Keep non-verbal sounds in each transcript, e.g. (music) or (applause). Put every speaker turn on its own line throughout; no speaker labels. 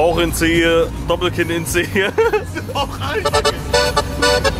Bauch in Zehe, Doppelkinn in Zehe. (laughs)
Wie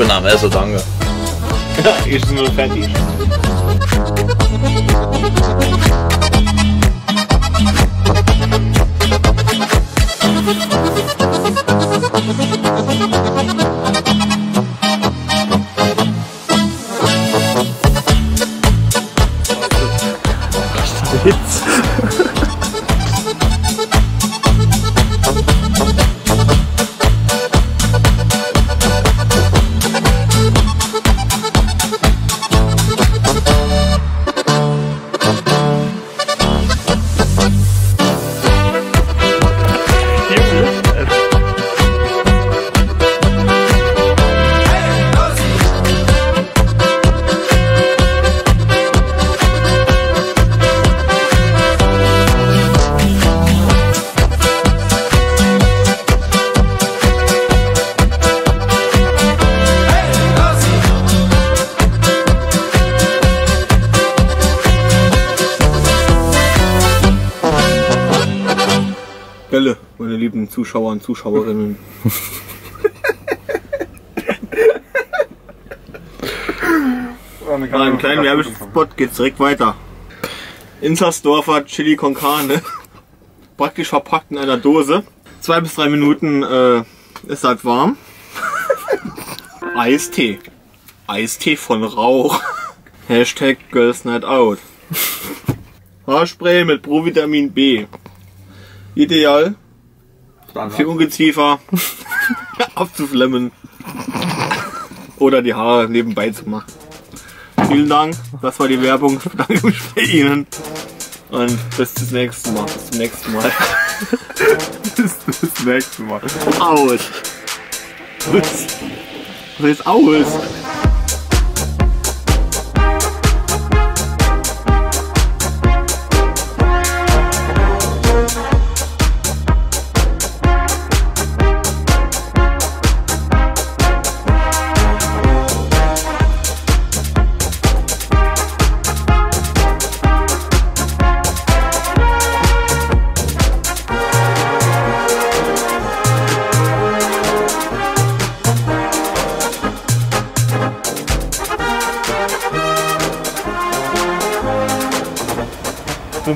bin am Essen, danke.
Ja, ist nur fertig.
Bälle, meine lieben Zuschauer und Zuschauerinnen. Nach einem kleinen Werbespot geht's direkt weiter. Inzersdorfer Chili con Carne. Praktisch verpackt in einer Dose. Zwei bis drei Minuten äh, ist halt warm. (laughs) Eistee. Eistee von Rauch. Hashtag Girls Night Out. Haarspray mit Provitamin B. Ideal für Ungeziefer (laughs) abzuflemmen oder die Haare nebenbei zu machen. Vielen Dank, das war die Werbung. Ich bedanke mich bei Ihnen und bis zum nächsten Mal. Bis zum nächsten Mal. (laughs)
Bis das nächste Mal.
Aus. Was ist aus?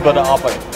Der Arbeit.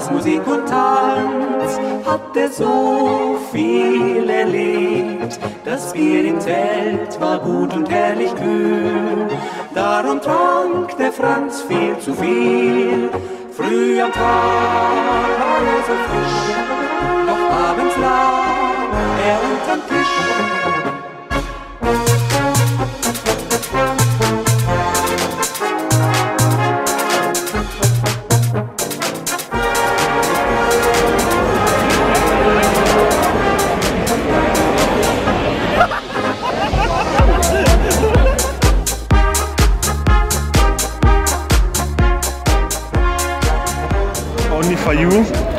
Bei Blasmusik und Tanz hat er so viel erlebt. Das Bier im Zelt war gut und herrlich kühl. Darum trank der Franz viel zu viel. Früh am Tag war er so frisch, doch abends lag er unterm Tisch.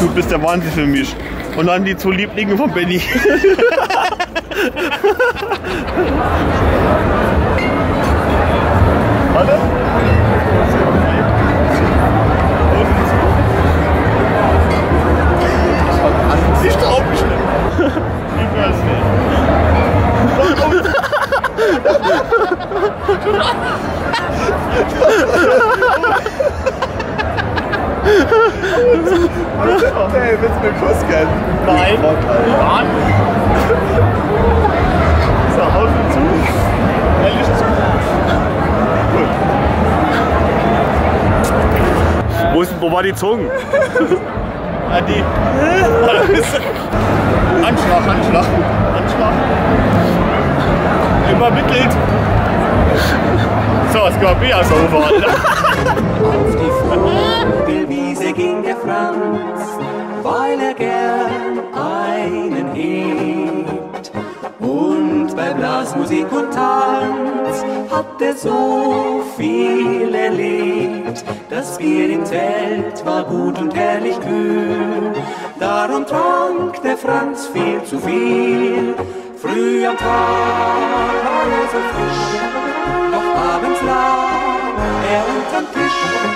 Du bist der Wahnsinn für mich. Und dann die zwei Lieblinge von Benny. (laughs) Warte. Ich trau mich nicht. Ich weiß nicht. Wo, war die Zunge? (laughs) ah, die. (laughs) Anschlag, Anschlag. Anschlag. Übermittelt. So, es gab Bier so Alter.
Auf die Vogelwiese ging der Franz, weil er gern einen hebt. Und bei Blasmusik und Tanz hat er so viel erlebt. Das Bier im Zelt war gut und herrlich kühl. Darum trank der Franz viel zu viel. Früh am Tag war er so frisch, doch abends lag er unterm Tisch.